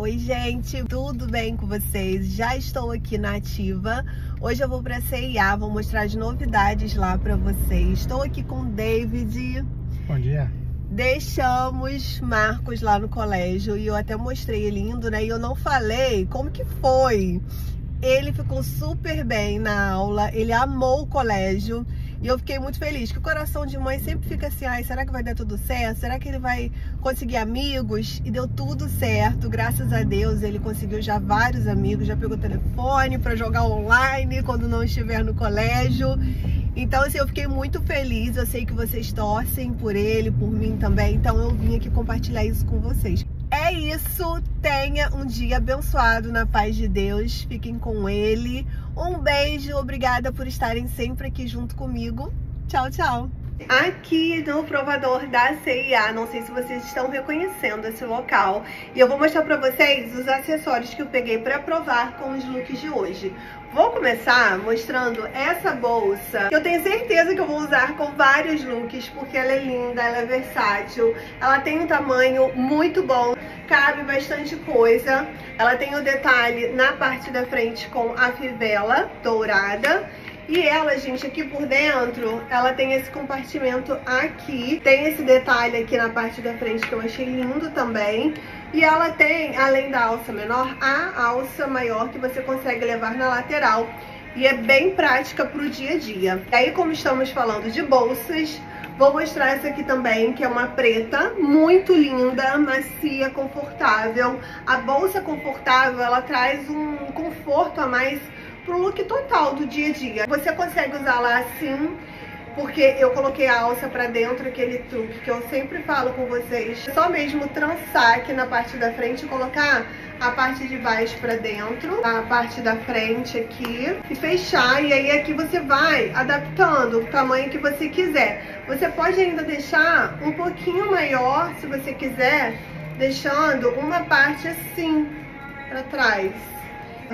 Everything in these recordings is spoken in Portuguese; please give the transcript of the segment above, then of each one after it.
Oi, gente, tudo bem com vocês? Já estou aqui na ativa. Hoje eu vou para CIA, vou mostrar as novidades lá para vocês. Estou aqui com o David. Bom dia. Deixamos Marcos lá no colégio e eu até mostrei ele indo, né? E eu não falei como que foi. Ele ficou super bem na aula, ele amou o colégio. E eu fiquei muito feliz, que o coração de mãe sempre fica assim, ai, será que vai dar tudo certo? Será que ele vai conseguir amigos? E deu tudo certo, graças a Deus, ele conseguiu já vários amigos, já pegou telefone para jogar online quando não estiver no colégio. Então, assim, eu fiquei muito feliz, eu sei que vocês torcem por ele, por mim também, então eu vim aqui compartilhar isso com vocês. É isso, tenha um dia abençoado na paz de Deus, fiquem com ele. Um beijo, obrigada por estarem sempre aqui junto comigo. Tchau, tchau. Aqui no provador da CIA, não sei se vocês estão reconhecendo esse local. E eu vou mostrar pra vocês os acessórios que eu peguei pra provar com os looks de hoje. Vou começar mostrando essa bolsa, eu tenho certeza que eu vou usar com vários looks, porque ela é linda, ela é versátil, ela tem um tamanho muito bom, cabe bastante coisa. Ela tem o detalhe na parte da frente com a fivela dourada e ela, gente, aqui por dentro, ela tem esse compartimento aqui. Tem esse detalhe aqui na parte da frente que eu achei lindo também. E ela tem, além da alça menor, a alça maior que você consegue levar na lateral. E é bem prática pro dia a dia. E aí, como estamos falando de bolsas, Vou mostrar essa aqui também, que é uma preta, muito linda, macia, confortável. A bolsa confortável, ela traz um conforto a mais pro look total do dia a dia. Você consegue usar lá assim, porque eu coloquei a alça pra dentro, aquele truque que eu sempre falo com vocês. Só mesmo trançar aqui na parte da frente e colocar a parte de baixo pra dentro, a parte da frente aqui, e fechar. E aí aqui você vai adaptando o tamanho que você quiser. Você pode ainda deixar um pouquinho maior, se você quiser, deixando uma parte assim pra trás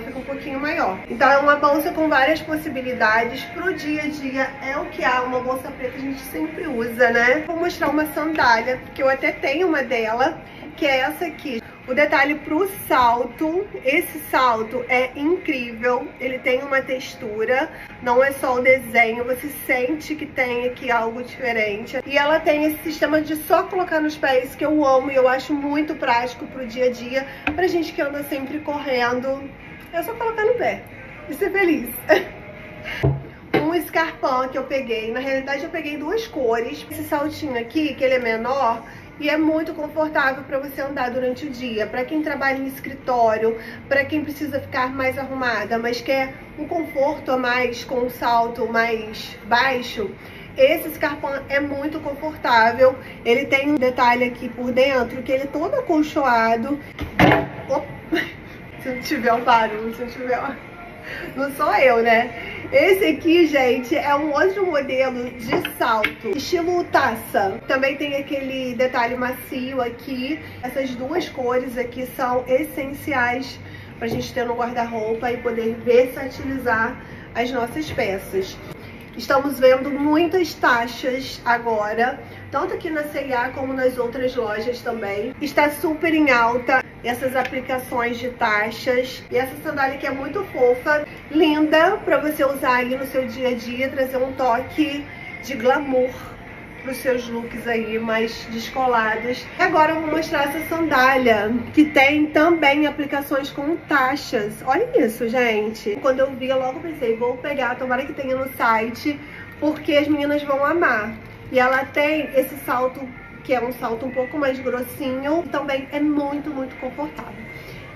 fica um pouquinho maior. Então é uma bolsa com várias possibilidades pro dia a dia, é o que há, uma bolsa preta a gente sempre usa, né? Vou mostrar uma sandália, que eu até tenho uma dela, que é essa aqui. O detalhe pro salto, esse salto é incrível, ele tem uma textura, não é só o desenho, você sente que tem aqui algo diferente. E ela tem esse sistema de só colocar nos pés, que eu amo e eu acho muito prático pro dia a dia, pra gente que anda sempre correndo, é só colocar no pé e ser feliz. um escarpão que eu peguei, na realidade eu peguei duas cores. Esse saltinho aqui, que ele é menor, e é muito confortável para você andar durante o dia. Para quem trabalha em escritório, para quem precisa ficar mais arrumada, mas quer um conforto a mais com um salto mais baixo, esse escarpão é muito confortável. Ele tem um detalhe aqui por dentro que ele é todo acolchoado. Opa se tiver um barulho, se tiver uma... Não sou eu, né? Esse aqui, gente, é um outro modelo de salto, estilo taça. Também tem aquele detalhe macio aqui. Essas duas cores aqui são essenciais pra gente ter no guarda-roupa e poder versatilizar as nossas peças. Estamos vendo muitas taxas agora, tanto aqui na C&A como nas outras lojas também. Está super em alta essas aplicações de taxas. E essa sandália aqui é muito fofa, linda para você usar aí no seu dia a dia, trazer um toque de glamour para os seus looks aí mais descolados. E agora eu vou mostrar essa sandália, que tem também aplicações com taxas. Olha isso, gente. Quando eu vi, eu logo pensei, vou pegar, tomara que tenha no site, porque as meninas vão amar. E ela tem esse salto que é um salto um pouco mais grossinho, também é muito, muito confortável.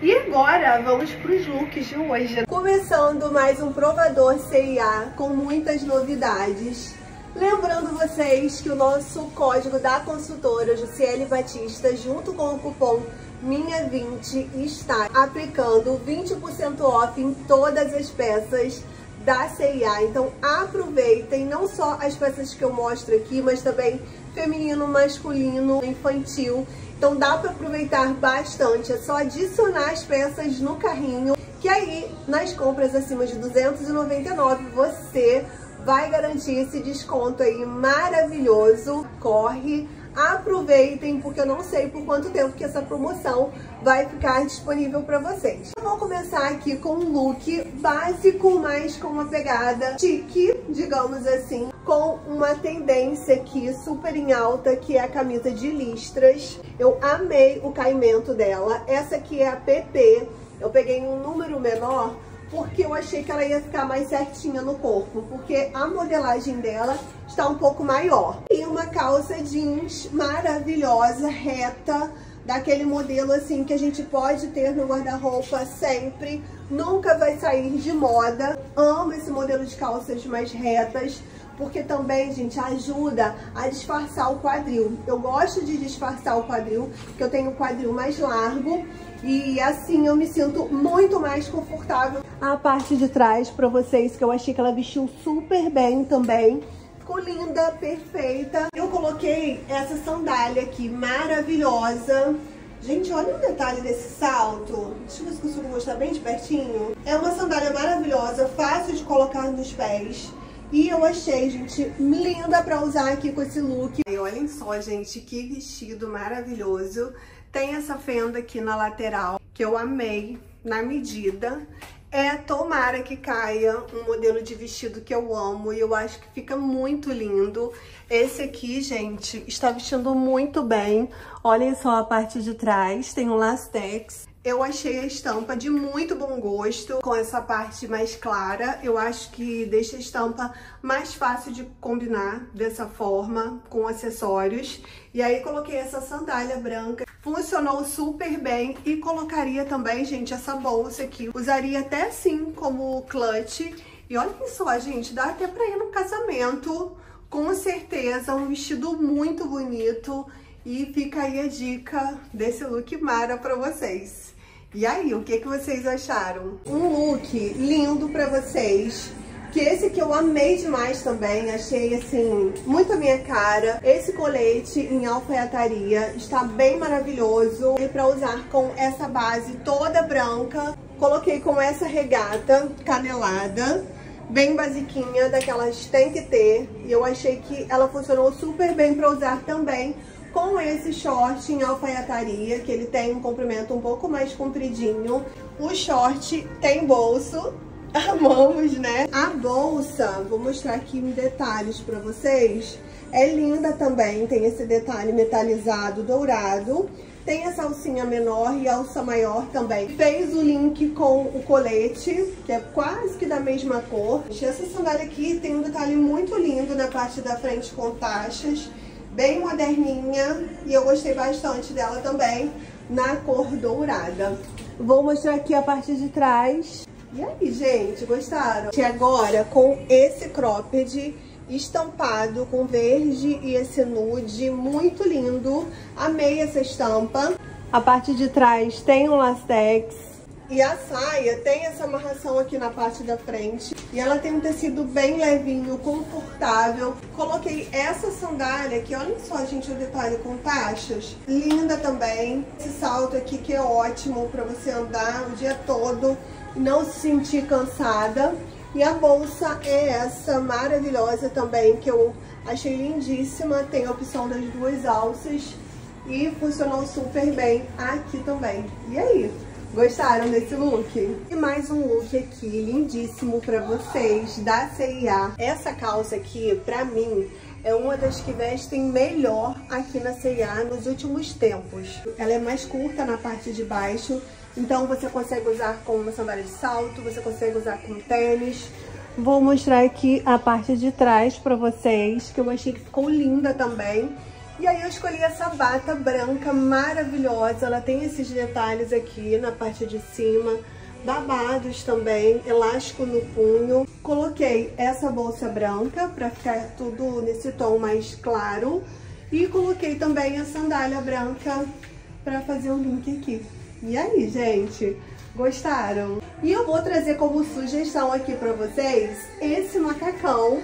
E agora vamos para os looks de hoje. Começando mais um provador CIA com muitas novidades. Lembrando vocês que o nosso código da consultora Jussiele Batista, junto com o cupom MINHA20, está aplicando 20% off em todas as peças da CIA. Então aproveitem não só as peças que eu mostro aqui, mas também feminino, masculino, infantil. Então dá para aproveitar bastante, é só adicionar as peças no carrinho, que aí nas compras acima de 299 você vai garantir esse desconto aí maravilhoso. Corre, aproveitem, porque eu não sei por quanto tempo que essa promoção vai ficar disponível para vocês. Eu vou começar aqui com um look básico, mas com uma pegada chique, digamos assim, com uma tendência aqui super em alta, que é a camisa de listras. Eu amei o caimento dela. Essa aqui é a PP. Eu peguei um número menor porque eu achei que ela ia ficar mais certinha no corpo, porque a modelagem dela está um pouco maior. E uma calça jeans maravilhosa, reta, daquele modelo assim que a gente pode ter no guarda-roupa sempre, nunca vai sair de moda. Amo esse modelo de calças mais retas, porque também, gente, ajuda a disfarçar o quadril. Eu gosto de disfarçar o quadril, porque eu tenho o quadril mais largo e assim eu me sinto muito mais confortável. A parte de trás para vocês, que eu achei que ela vestiu super bem também. Ficou linda, perfeita. Eu coloquei essa sandália aqui, maravilhosa. Gente, olha o detalhe desse salto. Deixa eu ver se consigo mostrar bem de pertinho. É uma sandália maravilhosa, fácil de colocar nos pés. E eu achei, gente, linda pra usar aqui com esse look. E olhem só, gente, que vestido maravilhoso. Tem essa fenda aqui na lateral, que eu amei na medida. É tomara que caia um modelo de vestido que eu amo e eu acho que fica muito lindo. Esse aqui, gente, está vestindo muito bem. Olhem só a parte de trás, tem um lastex. Eu achei a estampa de muito bom gosto, com essa parte mais clara. Eu acho que deixa a estampa mais fácil de combinar dessa forma, com acessórios. E aí coloquei essa sandália branca. Funcionou super bem e colocaria também, gente, essa bolsa aqui. Usaria até assim como clutch. E olha só, gente, dá até pra ir no casamento. Com certeza, um vestido muito bonito. E fica aí a dica desse look Mara pra vocês. E aí, o que, que vocês acharam? Um look lindo pra vocês. Que esse que eu amei demais também, achei assim, muito a minha cara. Esse colete em alfaiataria está bem maravilhoso. E pra usar com essa base toda branca, coloquei com essa regata canelada bem basiquinha, daquelas tem que ter. E eu achei que ela funcionou super bem pra usar também com esse short em alfaiataria, que ele tem um comprimento um pouco mais compridinho. O short tem bolso, amamos, né? A bolsa, vou mostrar aqui em detalhes pra vocês, é linda também, tem esse detalhe metalizado dourado. Tem essa alcinha menor e alça maior também. Fez o link com o colete, que é quase que da mesma cor. Essa sandália aqui tem um detalhe muito lindo na parte da frente com taxas bem moderninha e eu gostei bastante dela também na cor dourada. Vou mostrar aqui a parte de trás. E aí, gente, gostaram? E agora com esse cropped estampado com verde e esse nude, muito lindo. Amei essa estampa. A parte de trás tem um lastex e a saia tem essa amarração aqui na parte da frente. E ela tem um tecido bem levinho, confortável. Coloquei essa sandália aqui, olha só, gente, o detalhe com taxas. Linda também. Esse salto aqui que é ótimo pra você andar o dia todo e não se sentir cansada. E a bolsa é essa maravilhosa também, que eu achei lindíssima. Tem a opção das duas alças e funcionou super bem aqui também. E aí? Gostaram desse look? E mais um look aqui lindíssimo pra vocês da C&A. Essa calça aqui, pra mim, é uma das que vestem melhor aqui na C&A nos últimos tempos. Ela é mais curta na parte de baixo, então você consegue usar com uma sandália de salto, você consegue usar com tênis. Vou mostrar aqui a parte de trás pra vocês, que eu achei que ficou linda também. E aí eu escolhi essa bata branca maravilhosa, ela tem esses detalhes aqui na parte de cima, babados também, elástico no punho. Coloquei essa bolsa branca para ficar tudo nesse tom mais claro. E coloquei também a sandália branca para fazer o link aqui. E aí, gente? Gostaram? E eu vou trazer como sugestão aqui para vocês esse macacão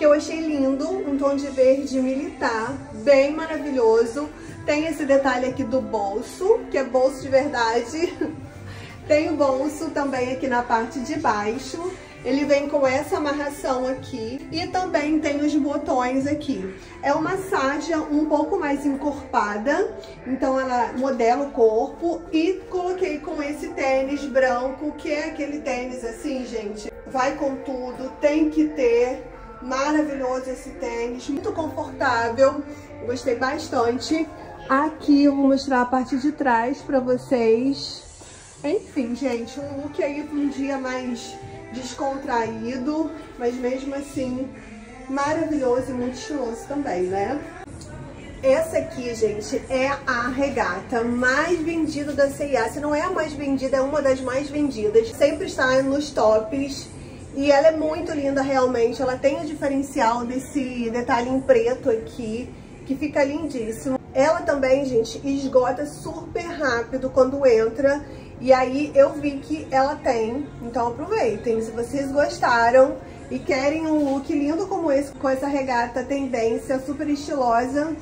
que eu achei lindo, um tom de verde militar, bem maravilhoso. Tem esse detalhe aqui do bolso, que é bolso de verdade. Tem o bolso também aqui na parte de baixo. Ele vem com essa amarração aqui e também tem os botões aqui. É uma saia um pouco mais encorpada, então ela modela o corpo e coloquei com esse tênis branco, que é aquele tênis assim, gente, vai com tudo, tem que ter. Maravilhoso esse tênis, muito confortável, gostei bastante. Aqui eu vou mostrar a parte de trás pra vocês. Enfim, gente, um look aí para um dia mais descontraído, mas mesmo assim maravilhoso e muito estiloso também, né? Essa aqui, gente, é a regata mais vendida da C&A. Se não é a mais vendida, é uma das mais vendidas. Sempre está nos tops. E ela é muito linda, realmente. Ela tem o diferencial desse detalhe em preto aqui, que fica lindíssimo. Ela também, gente, esgota super rápido quando entra. E aí eu vi que ela tem, então aproveitem. Se vocês gostaram e querem um look lindo como esse, com essa regata tendência super estilosa,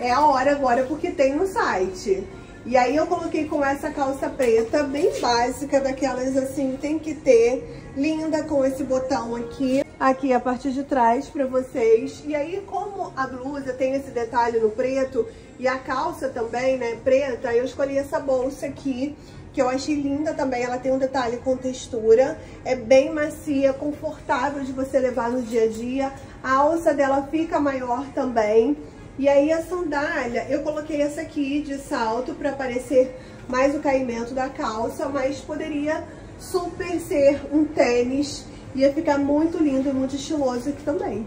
é a hora agora porque tem no site. E aí eu coloquei com essa calça preta, bem básica, daquelas assim, tem que ter, linda com esse botão aqui. Aqui a parte de trás pra vocês. E aí, como a blusa tem esse detalhe no preto e a calça também, né, preta, eu escolhi essa bolsa aqui que eu achei linda também. Ela tem um detalhe com textura, é bem macia, confortável de você levar no dia a dia. A alça dela fica maior também. E aí a sandália, eu coloquei essa aqui de salto para aparecer mais o caimento da calça, mas poderia super ser um tênis. Ia ficar muito lindo e muito estiloso aqui também.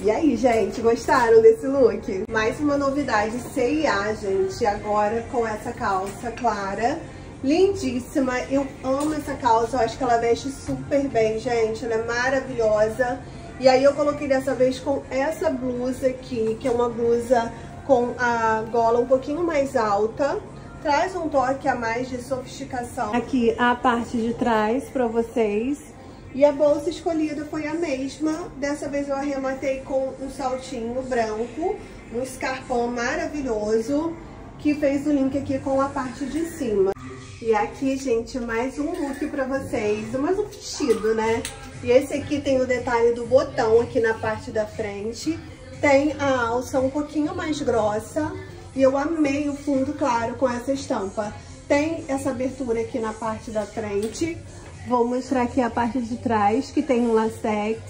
E aí, gente, gostaram desse look? Mais uma novidade C&A, gente, agora com essa calça clara Lindíssima, eu amo essa calça, eu acho que ela veste super bem, gente, ela é maravilhosa. E aí eu coloquei dessa vez com essa blusa aqui, que é uma blusa com a gola um pouquinho mais alta. Traz um toque a mais de sofisticação. Aqui a parte de trás pra vocês. E a bolsa escolhida foi a mesma. Dessa vez eu arrematei com um saltinho branco, um escarpão maravilhoso, que fez o link aqui com a parte de cima. E aqui, gente, mais um look pra vocês, mais um vestido, né? E esse aqui tem o detalhe do botão aqui na parte da frente. Tem a alça um pouquinho mais grossa. E eu amei o fundo claro com essa estampa. Tem essa abertura aqui na parte da frente. Vou mostrar aqui a parte de trás, que tem um latex.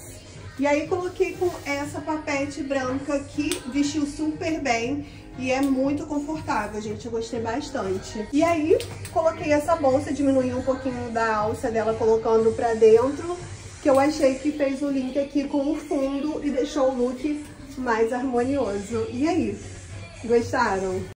E aí coloquei com essa papete branca que vestiu super bem e é muito confortável, gente. Eu gostei bastante. E aí coloquei essa bolsa, diminui um pouquinho da alça dela colocando pra dentro, que eu achei que fez o link aqui com o fundo e deixou o look mais harmonioso. E aí, gostaram?